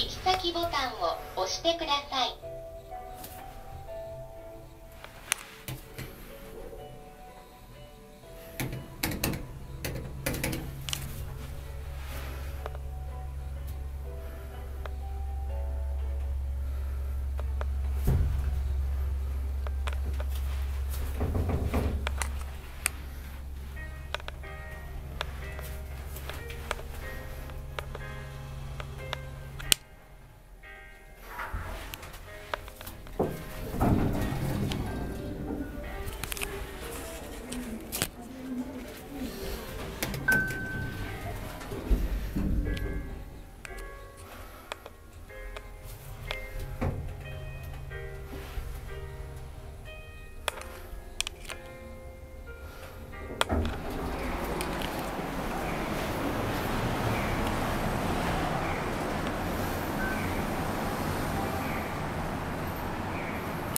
行き先ボタンを押してください。